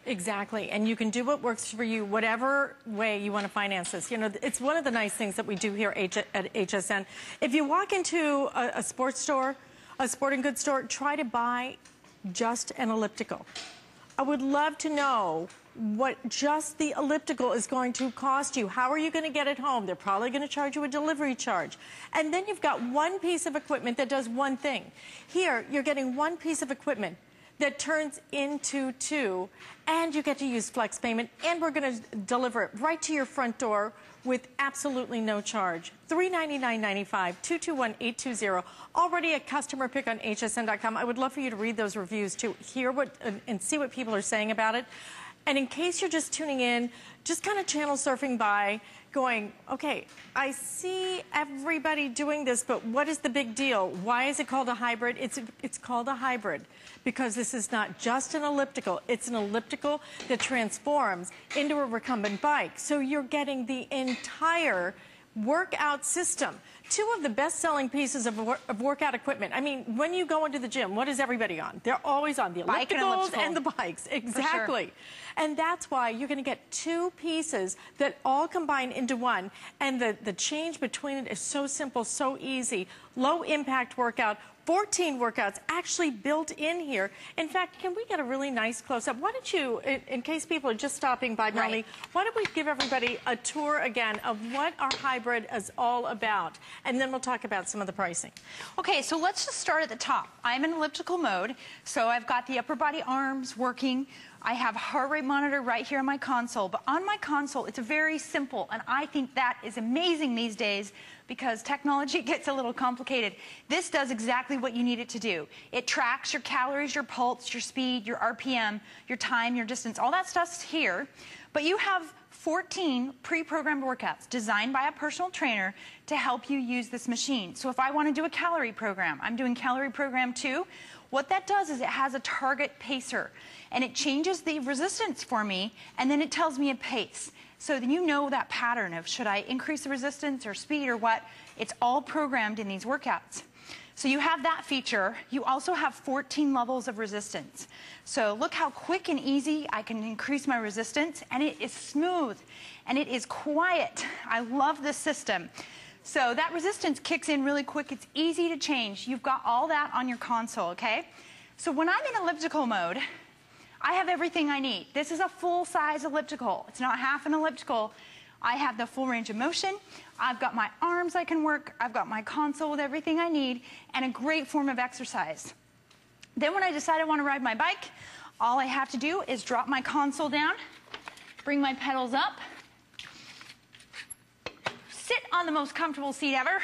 Exactly. And you can do what works for you, whatever way you want to finance this. You know, it's one of the nice things that we do here at HSN. If you walk into a, a sports store, a sporting goods store, try to buy just an elliptical. I would love to know what just the elliptical is going to cost you. How are you going to get it home? They're probably going to charge you a delivery charge. And then you've got one piece of equipment that does one thing. Here, you're getting one piece of equipment that turns into two, and you get to use flex payment, and we're going to deliver it right to your front door with absolutely no charge. $399.95, 221-820. Already a customer pick on hsn.com. I would love for you to read those reviews to hear what and, see what people are saying about it. And in case you're just tuning in, just kind of channel surfing by, going, okay, I see everybody doing this, but what is the big deal? Why is it called a hybrid? It's, it's called a hybrid because this is not just an elliptical. It's an elliptical that transforms into a recumbent bike. So you're getting the entire workout system. Two of the best-selling pieces of, wor- of workout equipment. I mean, when you go into the gym, what is everybody on? They're always on the Bike and ellipticals elliptical. and the bikes. Exactly. And that's why you're going to get two pieces that all combine into one. And the, the change between it is so simple, so easy. Low impact workout. 14 workouts actually built in here. In fact, can we get a really nice close up? Why don't you, in, in case people are just stopping by, Melanie, why don't we give everybody a tour again of what our hybrid is all about? And then we'll talk about some of the pricing. Okay, so let's just start at the top. I'm in elliptical mode, so I've got the upper body arms working. I have heart rate monitor right here on my console, but on my console, it's very simple, and I think that is amazing these days because technology gets a little complicated. This does exactly what you need it to do. It tracks your calories, your pulse, your speed, your RPM, your time, your distance, all that stuff's here, but you have 14 pre-programmed workouts designed by a personal trainer to help you use this machine. So if I want to do a calorie program, I'm doing calorie program two. What that does is it has a target pacer and it changes the resistance for me and then it tells me a pace. So then you know that pattern of should I increase the resistance or speed or what. It's all programmed in these workouts. So you have that feature. You also have 14 levels of resistance. So look how quick and easy I can increase my resistance and it is smooth and it is quiet. I love this system. So that resistance kicks in really quick. It's easy to change. You've got all that on your console, okay? So when I'm in elliptical mode, I have everything I need. This is a full-size elliptical. It's not half an elliptical. I have the full range of motion. I've got my arms I can work. I've got my console with everything I need and a great form of exercise. Then when I decide I want to ride my bike, all I have to do is drop my console down, bring my pedals up, on the most comfortable seat ever,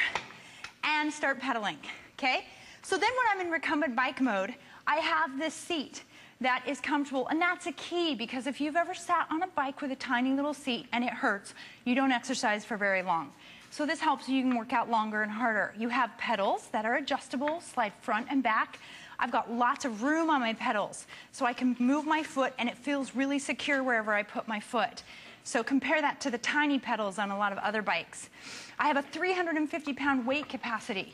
and start pedaling, okay? So then when I'm in recumbent bike mode, I have this seat that is comfortable. And that's a key because if you've ever sat on a bike with a tiny little seat and it hurts, you don't exercise for very long. So this helps you can work out longer and harder. You have pedals that are adjustable, slide front and back. I've got lots of room on my pedals, so I can move my foot and it feels really secure wherever I put my foot. So compare that to the tiny pedals on a lot of other bikes. I have a 350 pound weight capacity.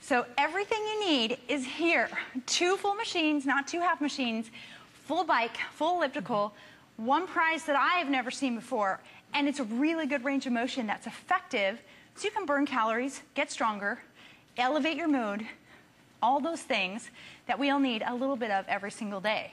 So everything you need is here. Two full machines, not two half machines, full bike, full elliptical, one price that I have never seen before. And it's a really good range of motion that's effective so you can burn calories, get stronger, elevate your mood, all those things that we all need a little bit of every single day.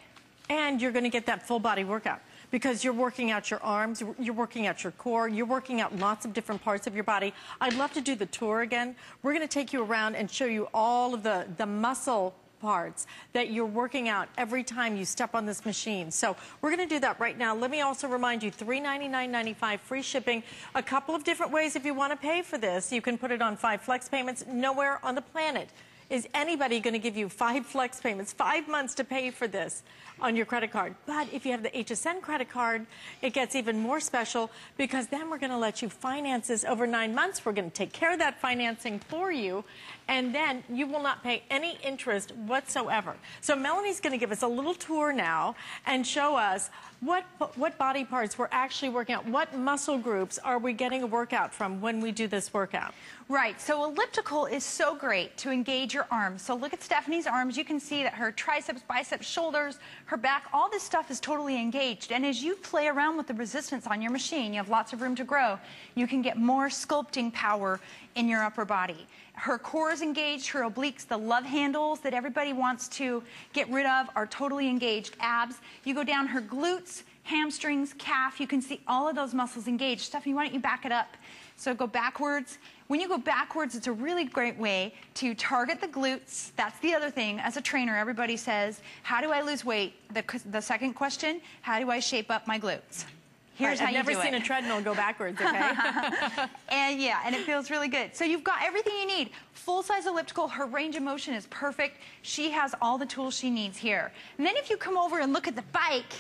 And you're going to get that full body workout because you're working out your arms, you're working out your core, you're working out lots of different parts of your body. I'd love to do the tour again. We're going to take you around and show you all of the, the muscle parts that you're working out every time you step on this machine. So we're going to do that right now. Let me also remind you, $399.95 free shipping. A couple of different ways if you want to pay for this. You can put it on five flex payments. Nowhere on the planet is anybody going to give you five flex payments, five months to pay for this on your credit card. But if you have the HSN credit card, it gets even more special because then we're going to let you finance this over nine months. We're going to take care of that financing for you, and then you will not pay any interest whatsoever. So Melanie's going to give us a little tour now and show us what, what body parts we're actually working out. What muscle groups are we getting a workout from when we do this workout? Right, so elliptical is so great to engage your arms. So look at Stephanie's arms. You can see that her triceps, biceps, shoulders, her back, all this stuff is totally engaged. And as you play around with the resistance on your machine, you have lots of room to grow. You can get more sculpting power in your upper body. Her core is engaged, her obliques, the love handles that everybody wants to get rid of are totally engaged. Abs, you go down her glutes, hamstrings, calf, you can see all of those muscles engaged. Stephanie, why don't you back it up? So go backwards. When you go backwards, it's a really great way to target the glutes. That's the other thing. As a trainer, everybody says, how do I lose weight? The, the second question, how do I shape up my glutes? Here's right, how I've never seen it. a treadmill go backwards, okay? and yeah, and it feels really good. So you've got everything you need. Full-size elliptical, her range of motion is perfect. She has all the tools she needs here. And then if you come over and look at the bike,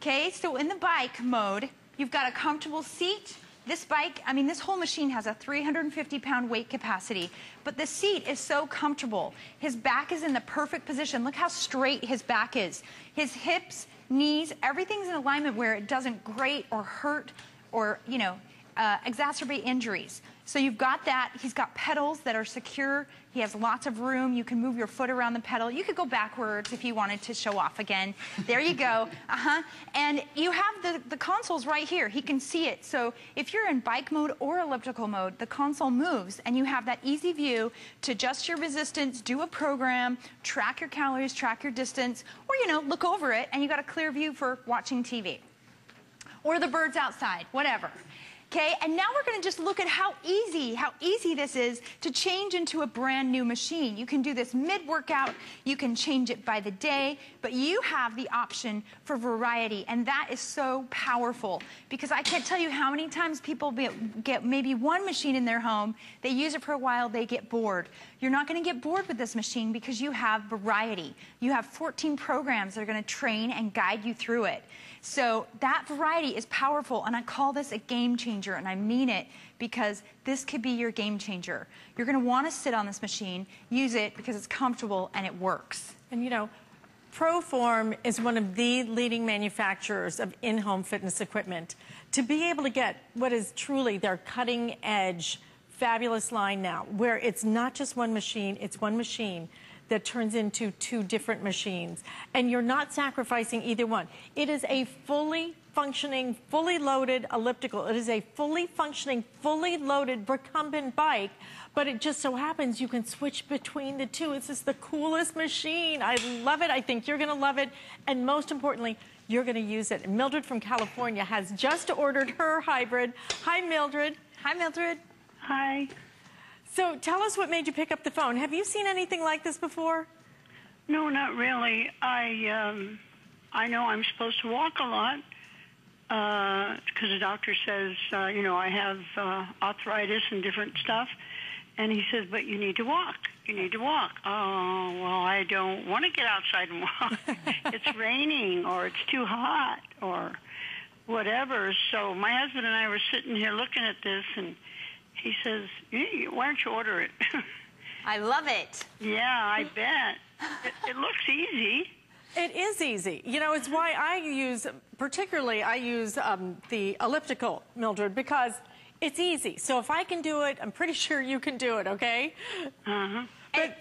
okay, so in the bike mode, you've got a comfortable seat, this bike, I mean, this whole machine has a 350 pound weight capacity, but the seat is so comfortable. His back is in the perfect position. Look how straight his back is. His hips, knees, everything's in alignment where it doesn't grate or hurt or, you know, uh, exacerbate injuries. So you've got that. He's got pedals that are secure. He has lots of room. You can move your foot around the pedal. You could go backwards if you wanted to show off again. There you go. Uh-huh. And you have the, the consoles right here. He can see it. So if you're in bike mode or elliptical mode, the console moves and you have that easy view to adjust your resistance, do a program, track your calories, track your distance, or, you know, look over it and you got a clear view for watching TV. Or the birds outside, whatever. Okay, and now we're gonna just look at how easy, how easy this is to change into a brand new machine. You can do this mid-workout, you can change it by the day, but you have the option for variety, and that is so powerful because I can't tell you how many times people get maybe one machine in their home, they use it for a while, they get bored. You're not gonna get bored with this machine because you have variety. You have 14 programs that are gonna train and guide you through it. So that variety is powerful, and I call this a game changer, and I mean it because this could be your game changer. You're going to want to sit on this machine, use it because it's comfortable and it works. And you know, Proform is one of the leading manufacturers of in-home fitness equipment. To be able to get what is truly their cutting edge fabulous line now where it's not just one machine, it's one machine that turns into two different machines. And you're not sacrificing either one. It is a fully functioning, fully loaded elliptical. It is a fully functioning, fully loaded recumbent bike, but it just so happens you can switch between the two. This is the coolest machine. I love it. I think you're going to love it. And most importantly, you're going to use it. Mildred from California has just ordered her hybrid. Hi, Mildred. Hi, Mildred. Hi. So tell us what made you pick up the phone. Have you seen anything like this before? No, not really. I um, I know I'm supposed to walk a lot because the doctor says, uh, you know, I have uh, arthritis and different stuff, and he says, but you need to walk. You need to walk. Oh, well, I don't want to get outside and walk. it's raining or it's too hot or whatever. So my husband and I were sitting here looking at this, and he says, why don't you order it? I love it. Yeah, I bet. It, it looks easy. It is easy. You know, it's why I use, particularly, I use um, the elliptical, Mildred, because it's easy. So if I can do it, I'm pretty sure you can do it, okay? Uh-huh. But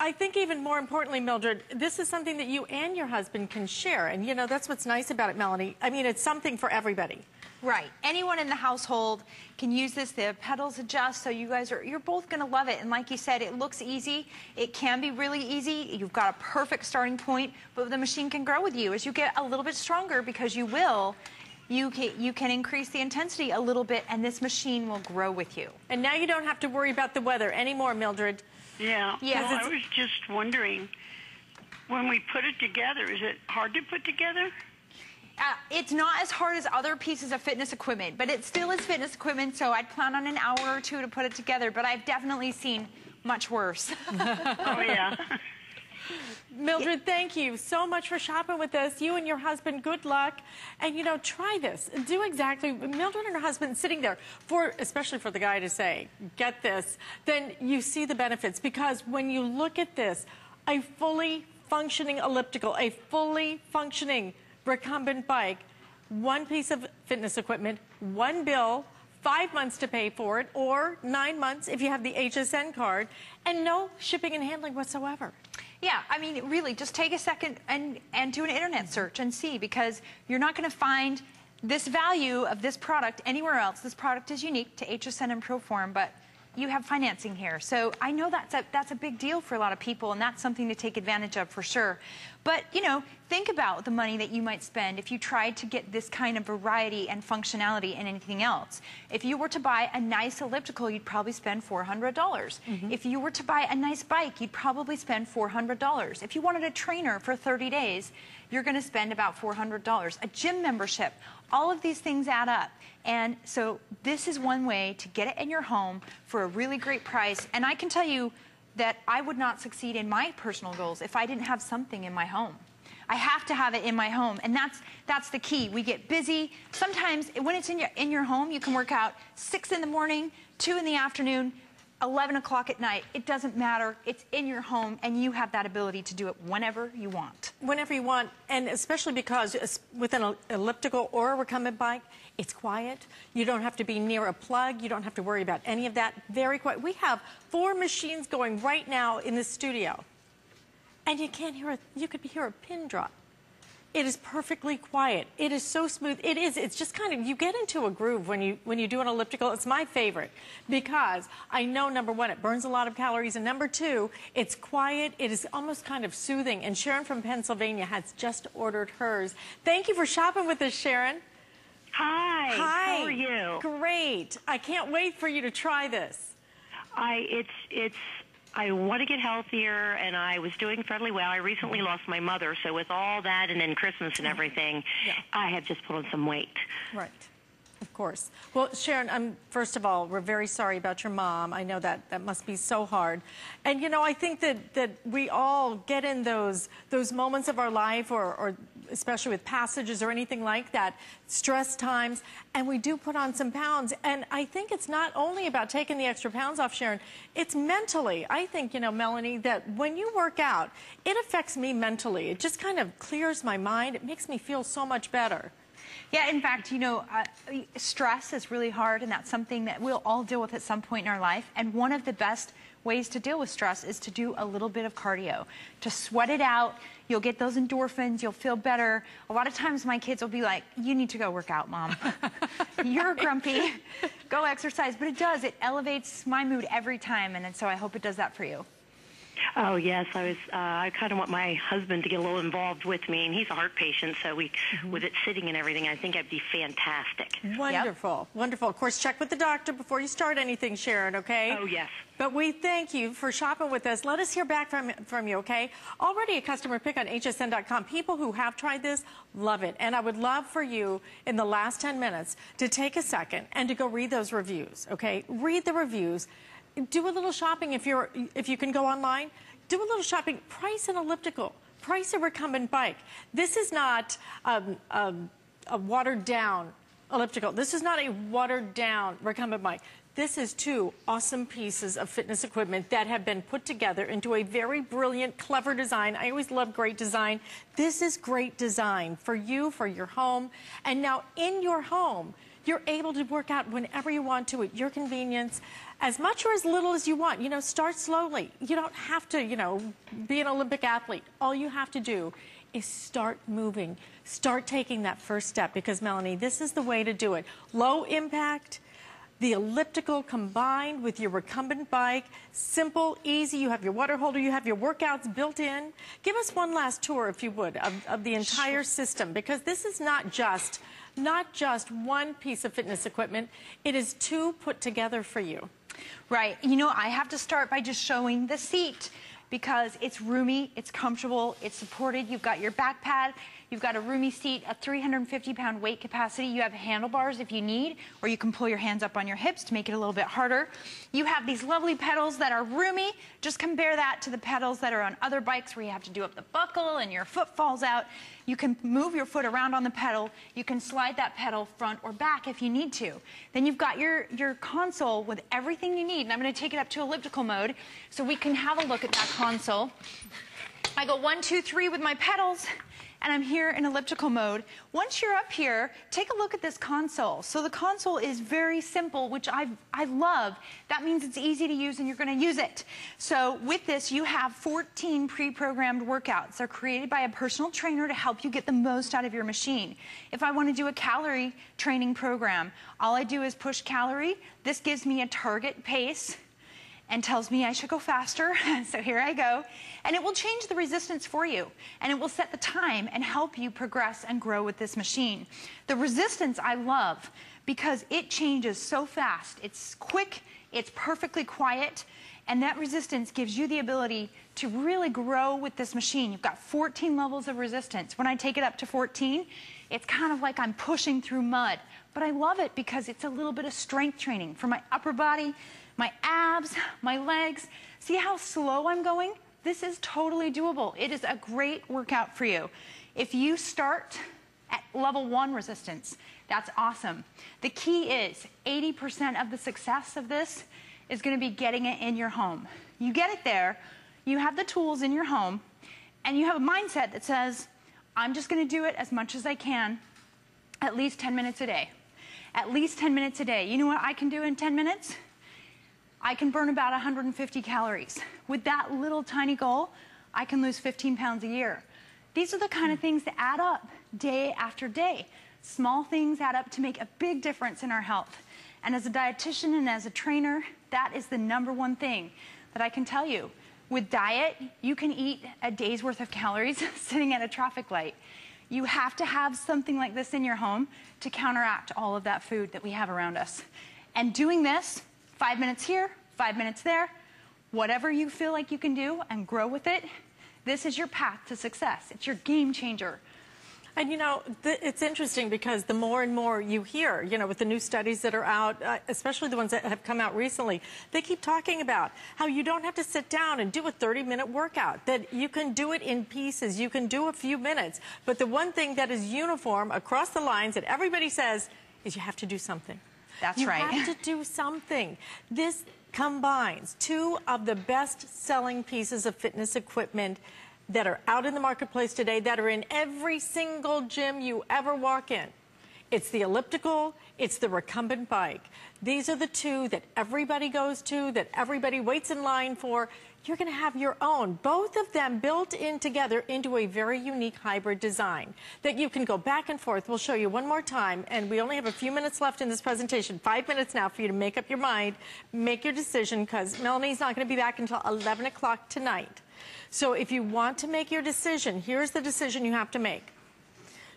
I think even more importantly, Mildred, this is something that you and your husband can share. And, you know, that's what's nice about it, Melanie. I mean, it's something for everybody. Right. Anyone in the household can use this. The pedals adjust, so you guys are, you're both going to love it. And like you said, it looks easy. It can be really easy. You've got a perfect starting point, but the machine can grow with you as you get a little bit stronger because you will. You can, you can increase the intensity a little bit, and this machine will grow with you. And now you don't have to worry about the weather anymore, Mildred. Yeah. Yeah. Well, I was just wondering, when we put it together, is it hard to put together? Uh, it's not as hard as other pieces of fitness equipment, but it still is fitness equipment, so I'd plan on an hour or two to put it together, but I've definitely seen much worse. oh, yeah. Mildred, thank you so much for shopping with us. You and your husband, good luck. And, you know, try this. Do exactly, Mildred and her husband sitting there, for especially for the guy to say, get this, then you see the benefits. Because when you look at this, a fully functioning elliptical, a fully functioning recumbent bike, one piece of fitness equipment, one bill, five months to pay for it, or nine months if you have the HSN card, and no shipping and handling whatsoever. Yeah, I mean, really, just take a second and, and do an internet search and see because you're not going to find this value of this product anywhere else. This product is unique to HSN and Proform, but you have financing here. So I know that's a, that's a big deal for a lot of people, and that's something to take advantage of for sure. But, you know, think about the money that you might spend if you tried to get this kind of variety and functionality in anything else. If you were to buy a nice elliptical, you'd probably spend 400. dollars mm -hmm. If you were to buy a nice bike, you'd probably spend $400. If you wanted a trainer for 30 days, you're going to spend about $400. A gym membership, all of these things add up. And so this is one way to get it in your home for a really great price. And I can tell you that I would not succeed in my personal goals if I didn't have something in my home. I have to have it in my home, and that's that's the key. We get busy. Sometimes when it's in your in your home, you can work out six in the morning, two in the afternoon, 11 o'clock at night. It doesn't matter. It's in your home, and you have that ability to do it whenever you want. Whenever you want, and especially because with an elliptical or a recumbent bike, it's quiet. You don't have to be near a plug. You don't have to worry about any of that. Very quiet. We have four machines going right now in the studio, and you can't hear a, you could hear a pin drop. It is perfectly quiet. It is so smooth. It is. It's just kind of you get into a groove when you when you do an elliptical. It's my favorite because I know number one, it burns a lot of calories, and number two, it's quiet. It is almost kind of soothing. And Sharon from Pennsylvania has just ordered hers. Thank you for shopping with us, Sharon. Hi. Hi. How are you? Great. I can't wait for you to try this. I it's it's I want to get healthier, and I was doing fairly well. I recently lost my mother, so with all that and then Christmas and everything, yeah. I have just put on some weight. Right. Of course. Well, Sharon, I'm, first of all, we're very sorry about your mom. I know that that must be so hard. And, you know, I think that, that we all get in those, those moments of our life, or, or especially with passages or anything like that, stress times, and we do put on some pounds. And I think it's not only about taking the extra pounds off, Sharon, it's mentally. I think, you know, Melanie, that when you work out, it affects me mentally. It just kind of clears my mind. It makes me feel so much better. Yeah, in fact, you know, uh, stress is really hard, and that's something that we'll all deal with at some point in our life. And one of the best ways to deal with stress is to do a little bit of cardio, to sweat it out. You'll get those endorphins, you'll feel better. A lot of times my kids will be like, You need to go work out, mom. You're grumpy. Go exercise. But it does, it elevates my mood every time. And so I hope it does that for you. Oh yes, I was. Uh, I kind of want my husband to get a little involved with me, and he's a heart patient, so we, mm-hmm. with it sitting and everything, I think I'd be fantastic. Wonderful, yep. wonderful. Of course, check with the doctor before you start anything, Sharon. Okay? Oh yes. But we thank you for shopping with us. Let us hear back from from you. Okay? Already a customer pick on HSN.com. People who have tried this love it, and I would love for you in the last 10 minutes to take a second and to go read those reviews. Okay? Read the reviews do a little shopping if you're if you can go online. Do a little shopping. Price an elliptical. Price a recumbent bike. This is not um, um, a watered down elliptical. This is not a watered down recumbent bike. This is two awesome pieces of fitness equipment that have been put together into a very brilliant, clever design. I always love great design. This is great design for you, for your home. And now in your home, you're able to work out whenever you want to at your convenience as much or as little as you want. You know, start slowly. You don't have to, you know, be an Olympic athlete. All you have to do is start moving. Start taking that first step because, Melanie, this is the way to do it. Low impact, the elliptical combined with your recumbent bike. Simple, easy. You have your water holder, you have your workouts built in. Give us one last tour, if you would, of, of the entire sure. system because this is not just not just one piece of fitness equipment. It is two put together for you. Right. You know, I have to start by just showing the seat because it's roomy, it's comfortable, it's supported. You've got your back pad, you've got a roomy seat, a 350 pound weight capacity. You have handlebars if you need, or you can pull your hands up on your hips to make it a little bit harder. You have these lovely pedals that are roomy. Just compare that to the pedals that are on other bikes where you have to do up the buckle and your foot falls out. You can move your foot around on the pedal. You can slide that pedal front or back if you need to. Then you've got your, your console with everything you need. And I'm going to take it up to elliptical mode so we can have a look at that console. I go one, two, three with my pedals and I'm here in elliptical mode. Once you're up here, take a look at this console. So the console is very simple, which I, I love. That means it's easy to use and you're gonna use it. So with this, you have 14 pre-programmed workouts. They're created by a personal trainer to help you get the most out of your machine. If I wanna do a calorie training program, all I do is push calorie. This gives me a target pace and tells me I should go faster. so here I go. And it will change the resistance for you. And it will set the time and help you progress and grow with this machine. The resistance I love because it changes so fast. It's quick, it's perfectly quiet, and that resistance gives you the ability to really grow with this machine. You've got 14 levels of resistance. When I take it up to 14, it's kind of like I'm pushing through mud. But I love it because it's a little bit of strength training for my upper body, my abs, my legs. See how slow I'm going? This is totally doable. It is a great workout for you. If you start at level one resistance, that's awesome. The key is 80% of the success of this is going to be getting it in your home. You get it there, you have the tools in your home, and you have a mindset that says, I'm just going to do it as much as I can, at least 10 minutes a day. At least 10 minutes a day. You know what I can do in 10 minutes? I can burn about 150 calories. With that little tiny goal, I can lose 15 pounds a year. These are the kind of things that add up day after day. Small things add up to make a big difference in our health. And as a dietitian and as a trainer, that is the number one thing that I can tell you. With diet, you can eat a day's worth of calories sitting at a traffic light. You have to have something like this in your home to counteract all of that food that we have around us. And doing this Five minutes here, five minutes there, whatever you feel like you can do and grow with it, this is your path to success. It's your game changer. And you know, it's interesting because the more and more you hear, you know, with the new studies that are out, uh, especially the ones that have come out recently, they keep talking about how you don't have to sit down and do a 30 minute workout, that you can do it in pieces, you can do a few minutes. But the one thing that is uniform across the lines that everybody says is you have to do something. That's you right. You have to do something. This combines two of the best-selling pieces of fitness equipment that are out in the marketplace today, that are in every single gym you ever walk in. It's the elliptical, it's the recumbent bike. These are the two that everybody goes to, that everybody waits in line for. You're going to have your own. Both of them built in together into a very unique hybrid design that you can go back and forth. We'll show you one more time, and we only have a few minutes left in this presentation. Five minutes now for you to make up your mind, make your decision, because Melanie's not going to be back until 11 o'clock tonight. So if you want to make your decision, here's the decision you have to make.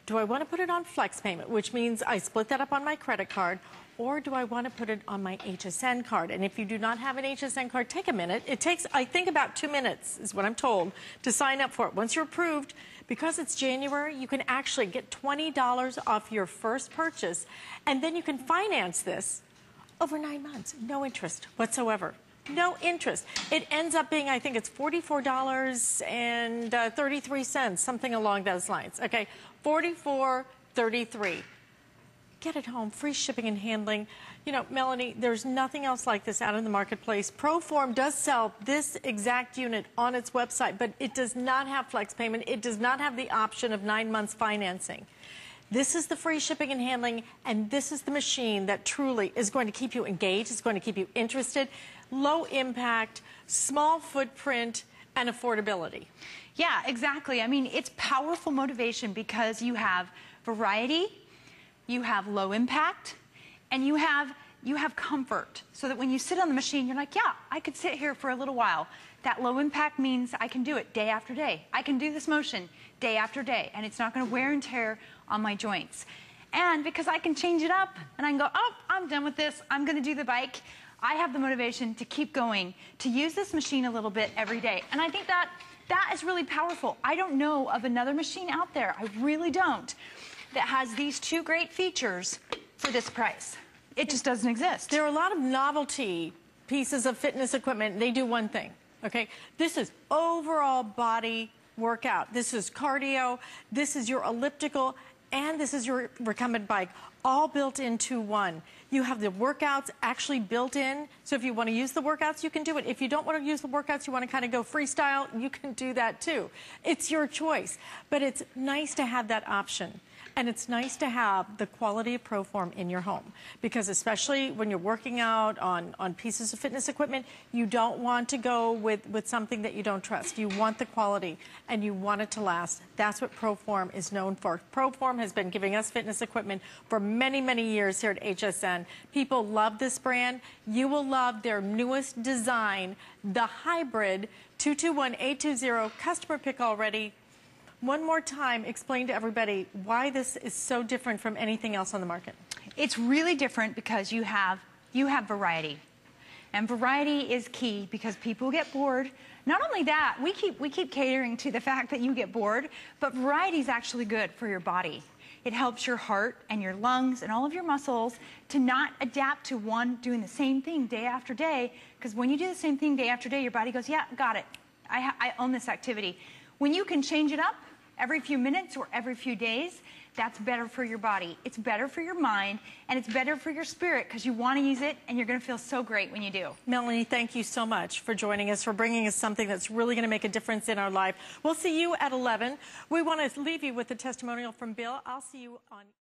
Do I want to put it on flex payment, which means I split that up on my credit card, or do I want to put it on my HSN card? And if you do not have an HSN card, take a minute. It takes, I think, about two minutes, is what I'm told, to sign up for it. Once you're approved, because it's January, you can actually get $20 off your first purchase, and then you can finance this over nine months, no interest whatsoever. No interest. It ends up being, I think it's $44.33, something along those lines. Okay, $44.33 get it home, free shipping and handling. You know, Melanie, there's nothing else like this out in the marketplace. Proform does sell this exact unit on its website, but it does not have flex payment. It does not have the option of nine months financing. This is the free shipping and handling, and this is the machine that truly is going to keep you engaged, it's going to keep you interested. Low impact, small footprint, and affordability. Yeah, exactly. I mean, it's powerful motivation because you have variety, you have low impact, and you have you have comfort so that when you sit on the machine, you're like, yeah, I could sit here for a little while. That low impact means I can do it day after day. I can do this motion day after day, and it's not going to wear and tear on my joints. And because I can change it up and I can go, oh, I'm done with this. I'm going to do the bike. I have the motivation to keep going, to use this machine a little bit every day. And I think that that is really powerful. I don't know of another machine out there. I really don't that has these two great features for this price. It just doesn't exist. There are a lot of novelty pieces of fitness equipment. They do one thing, okay? This is overall body workout. This is cardio. This is your elliptical. And this is your recumbent bike, all built into one. You have the workouts actually built in. So if you want to use the workouts, you can do it. If you don't want to use the workouts, you want to kind of go freestyle, you can do that too. It's your choice. But it's nice to have that option. And it's nice to have the quality of Proform in your home because especially when you're working out on, on pieces of fitness equipment, you don't want to go with, with something that you don't trust. You want the quality and you want it to last. That's what Proform is known for. Proform has been giving us fitness equipment for many, many years here at HSN. People love this brand. You will love their newest design, the hybrid 221820 customer pick already one more time, explain to everybody why this is so different from anything else on the market. It's really different because you have you have variety. And variety is key because people get bored. Not only that, we keep we keep catering to the fact that you get bored, but variety is actually good for your body. It helps your heart and your lungs and all of your muscles to not adapt to one doing the same thing day after day. Because when you do the same thing day after day, your body goes, yeah, got it. I, I own this activity. When you can change it up, every few minutes or every few days, that's better for your body. It's better for your mind, and it's better for your spirit because you want to use it, and you're going to feel so great when you do. Melanie, thank you so much for joining us, for bringing us something that's really going to make a difference in our life. We'll see you at 11. We want to leave you with a testimonial from Bill. I'll see you on...